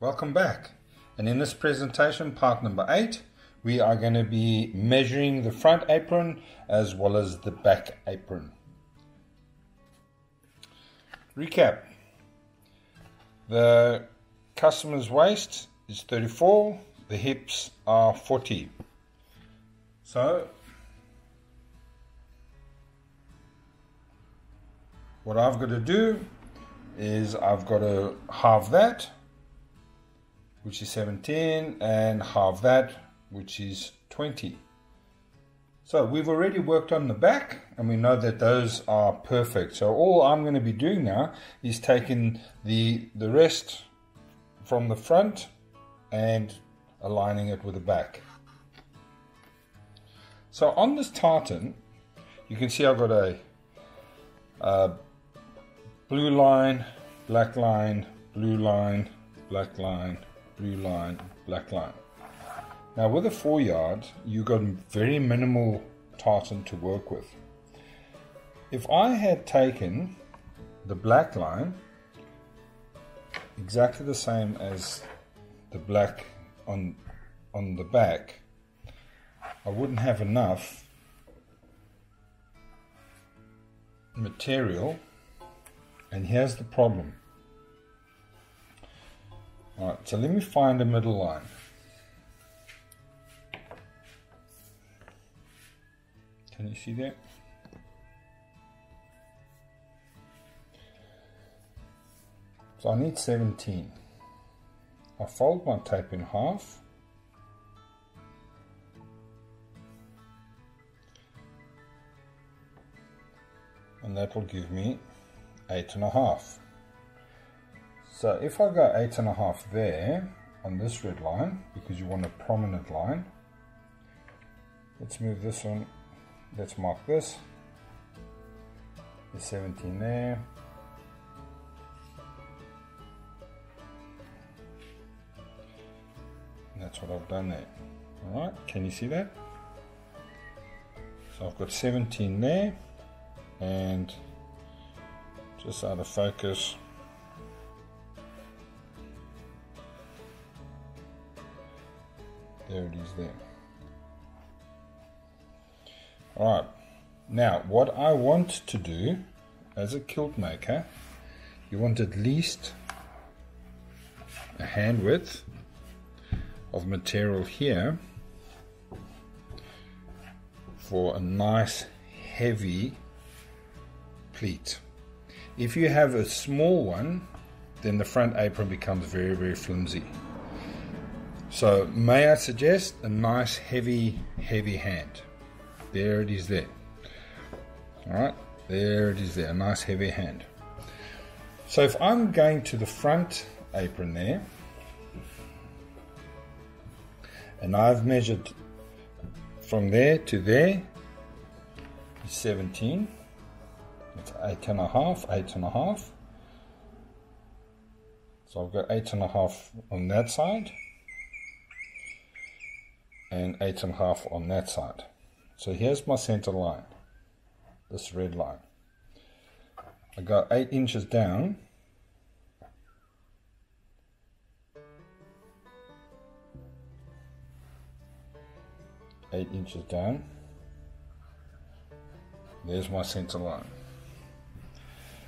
Welcome back. And in this presentation, part number eight, we are going to be measuring the front apron as well as the back apron. Recap. The customer's waist is 34, the hips are 40. So, what I've got to do is I've got to halve that which is 17 and half that which is 20 so we've already worked on the back and we know that those are perfect. So all I'm going to be doing now is taking the the rest from the front and aligning it with the back. So on this tartan you can see I've got a, a blue line black line blue line black line blue line, black line. Now with a four yard, you've got very minimal tartan to work with. If I had taken the black line, exactly the same as the black on, on the back, I wouldn't have enough material and here's the problem Alright, so let me find a middle line. Can you see that? So I need 17. I fold my tape in half. And that will give me eight and a half. So if I go eight and a half there on this red line, because you want a prominent line, let's move this one, let's mark this, the 17 there, and that's what I've done there. Alright, can you see that? So I've got 17 there, and just out of focus, Is there. Alright, now what I want to do as a kilt maker, you want at least a hand width of material here for a nice heavy pleat. If you have a small one, then the front apron becomes very, very flimsy. So may I suggest a nice heavy, heavy hand. There it is there. Alright, there it is there, a nice heavy hand. So if I'm going to the front apron there, and I've measured from there to there, 17, it's eight and a half, eight and a half. So I've got eight and a half on that side and eight and a half on that side. So here's my center line, this red line. I go eight inches down. Eight inches down. There's my center line.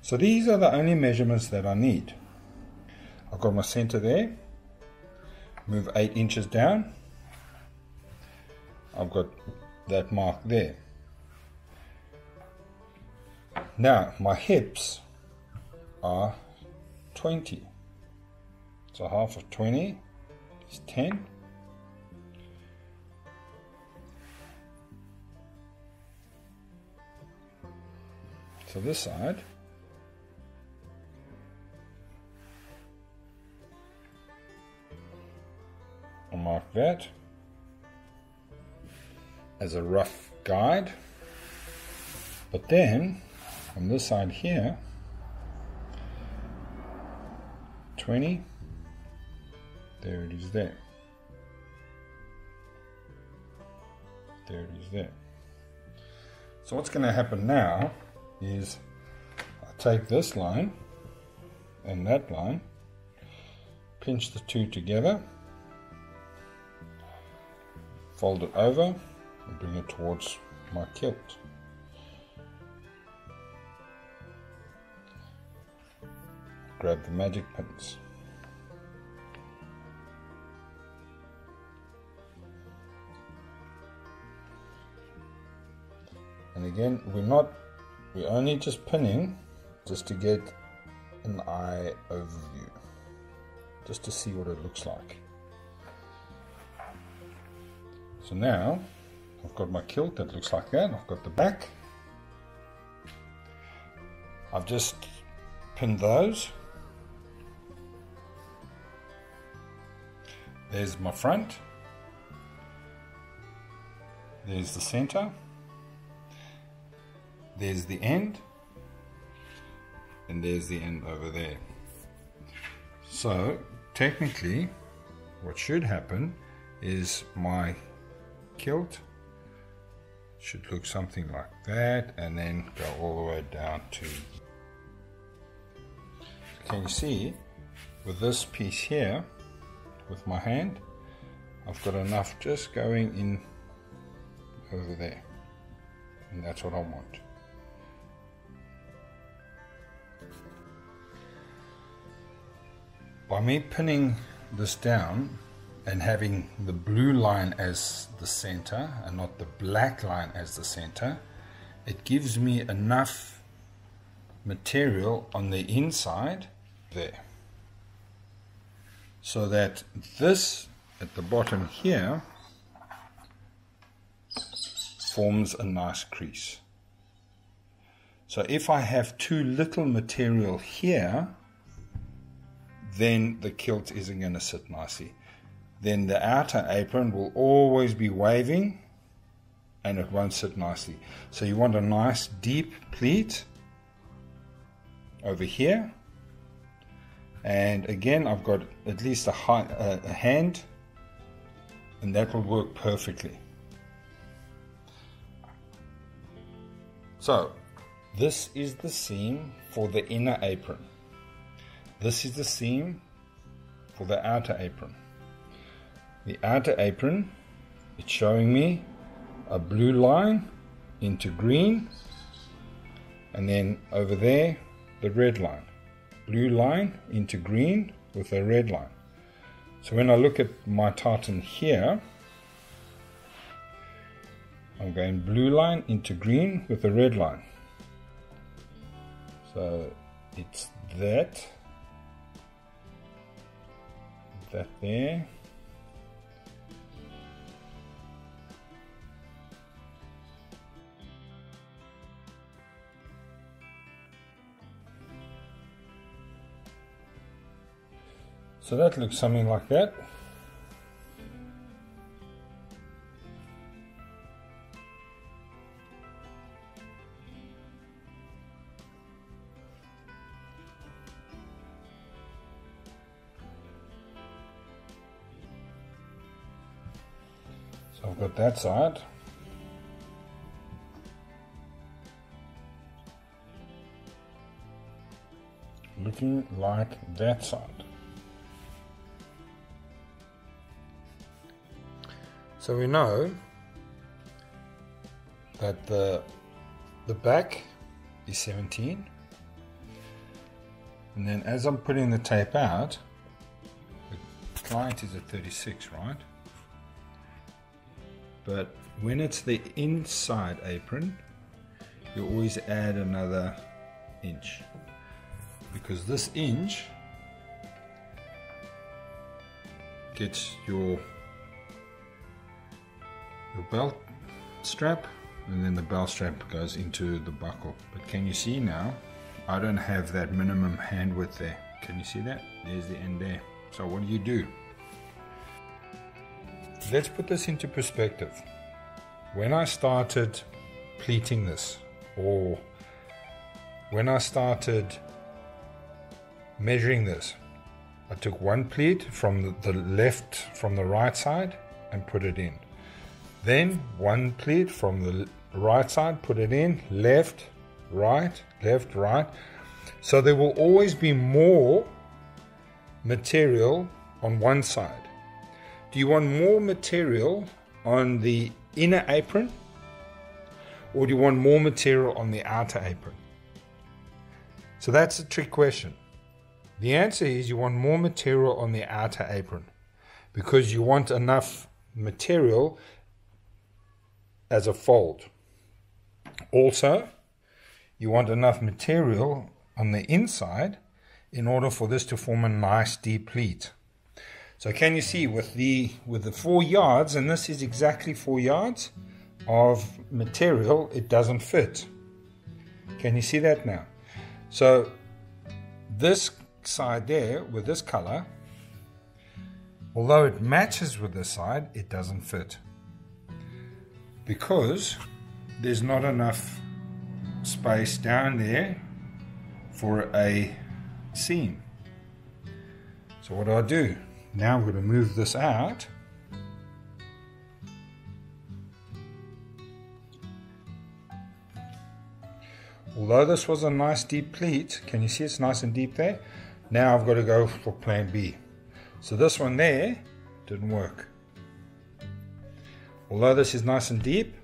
So these are the only measurements that I need. I've got my center there. Move eight inches down I've got that mark there. Now my hips are 20. So half of 20 is 10. So this side I'll mark that as a rough guide. But then on this side here, 20, there it is there. There it is there. So what's going to happen now is I take this line and that line, pinch the two together, fold it over and bring it towards my kilt. Grab the magic pins. And again, we're not, we're only just pinning just to get an eye overview, just to see what it looks like. So now I've got my kilt that looks like that. I've got the back. I've just pinned those. There's my front. There's the center. There's the end. And there's the end over there. So technically what should happen is my kilt should look something like that and then go all the way down to can you see with this piece here with my hand I've got enough just going in over there and that's what I want. By me pinning this down and having the blue line as the center and not the black line as the center it gives me enough material on the inside there. So that this at the bottom here forms a nice crease. So if I have too little material here then the kilt isn't going to sit nicely then the outer apron will always be waving and it won't sit nicely. So you want a nice deep pleat over here. And again, I've got at least a, high, uh, a hand and that will work perfectly. So this is the seam for the inner apron. This is the seam for the outer apron the outer apron. It's showing me a blue line into green and then over there the red line. Blue line into green with a red line. So when I look at my tartan here I'm going blue line into green with a red line. So it's that that there So that looks something like that. So I've got that side. Looking like that side. So we know that the, the back is 17 and then as I'm putting the tape out the client is at 36 right? But when it's the inside apron you always add another inch. Because this inch gets your belt strap and then the belt strap goes into the buckle. But can you see now? I don't have that minimum hand width there. Can you see that? There's the end there. So what do you do? Let's put this into perspective. When I started pleating this or when I started measuring this I took one pleat from the left from the right side and put it in then one pleat from the right side, put it in, left, right, left, right. So there will always be more material on one side? Do you want more material on the inner apron? Or do you want more material on the outer apron? So that's a trick question. The answer is you want more material on the outer apron because you want enough material as a fold. Also, you want enough material on the inside in order for this to form a nice deep pleat. So can you see with the with the four yards, and this is exactly four yards of material, it doesn't fit. Can you see that now? So this side there with this color, although it matches with this side, it doesn't fit because there's not enough space down there for a seam. So what do I do? Now I'm going to move this out. Although this was a nice deep pleat, can you see it's nice and deep there? Now I've got to go for plan B. So this one there didn't work. Although this is nice and deep,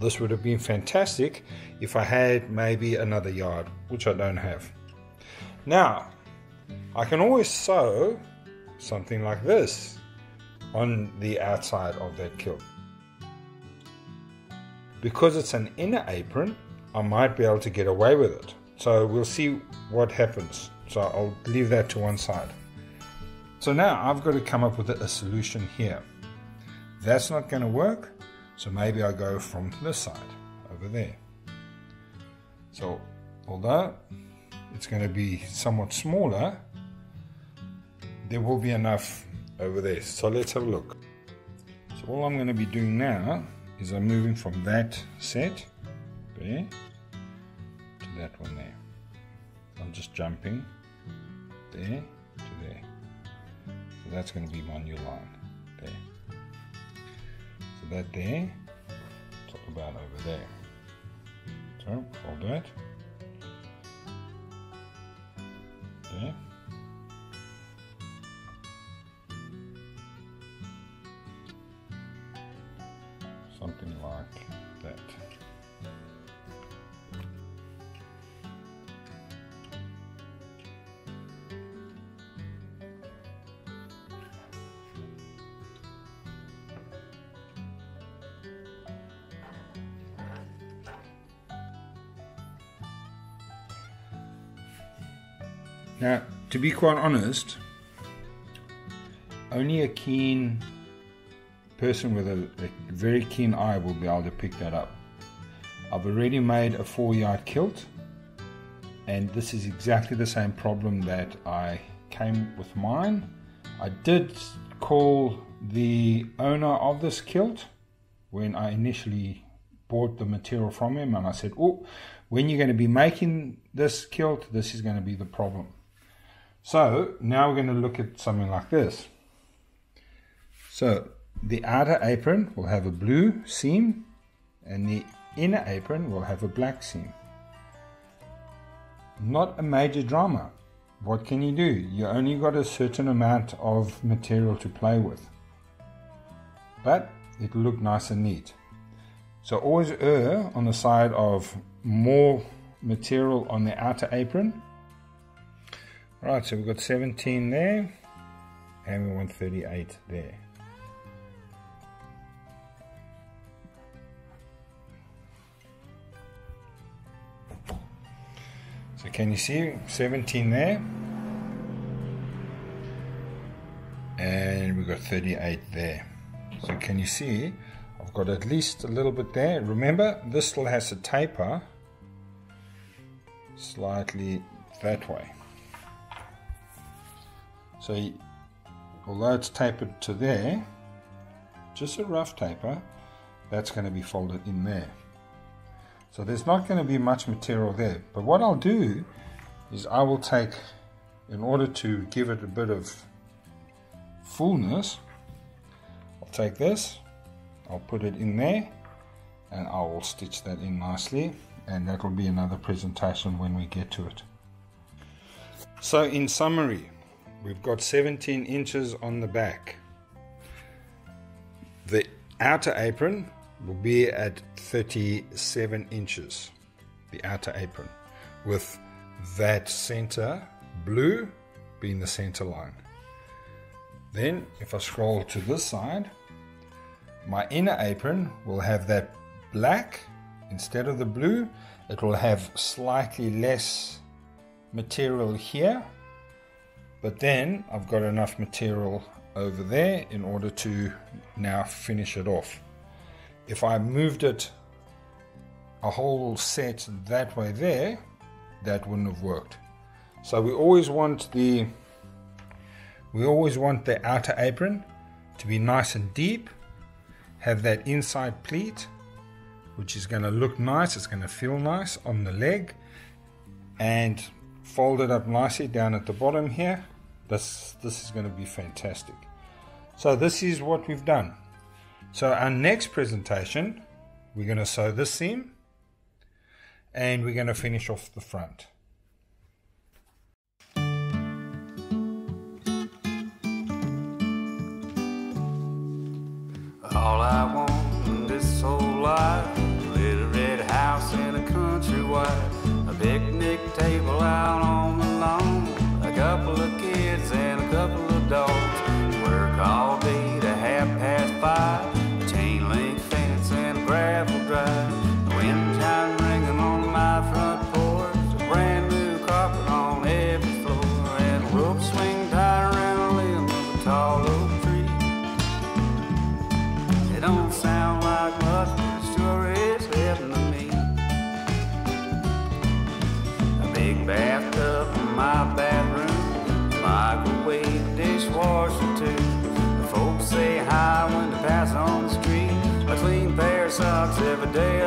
this would have been fantastic if I had maybe another yard, which I don't have. Now, I can always sew something like this on the outside of that kilt. Because it's an inner apron, I might be able to get away with it. So we'll see what happens. So I'll leave that to one side. So now I've got to come up with a solution here. That's not going to work. So maybe I go from this side over there. So although it's going to be somewhat smaller, there will be enough over there. So let's have a look. So all I'm going to be doing now is I'm moving from that set there to that one there. I'm just jumping there to there. So that's going to be my new line there. That there, talk about over there. So hold that. There. Something like that. To be quite honest, only a keen person with a, a, very keen eye will be able to pick that up. I've already made a four yard kilt, and this is exactly the same problem that I came with mine. I did call the owner of this kilt when I initially bought the material from him, and I said, Oh, when you're going to be making this kilt, this is going to be the problem. So now we're going to look at something like this. So the outer apron will have a blue seam and the inner apron will have a black seam. Not a major drama. What can you do? You only got a certain amount of material to play with. But it'll look nice and neat. So always err on the side of more material on the outer apron Right, so we've got 17 there, and we want 38 there. So can you see 17 there? And we've got 38 there. So can you see I've got at least a little bit there. Remember, this still has a taper slightly that way. So although it's tapered to there, just a rough taper, that's going to be folded in there. So there's not going to be much material there. But what I'll do is I will take, in order to give it a bit of fullness, I'll take this, I'll put it in there, and I will stitch that in nicely. And that will be another presentation when we get to it. So in summary, we've got 17 inches on the back. The outer apron will be at 37 inches, the outer apron, with that center blue being the center line. Then, if I scroll to this side, my inner apron will have that black instead of the blue. It will have slightly less material here, but then I've got enough material over there in order to now finish it off. If I moved it a whole set that way there, that wouldn't have worked. So we always want the we always want the outer apron to be nice and deep, have that inside pleat, which is going to look nice, it's going to feel nice on the leg, and fold it up nicely down at the bottom here. This, this is going to be fantastic. So this is what we've done. So our next presentation, we're going to sew this seam and we're going to finish off the front. Too. The folks say hi when they pass on the street. A clean pair of socks every day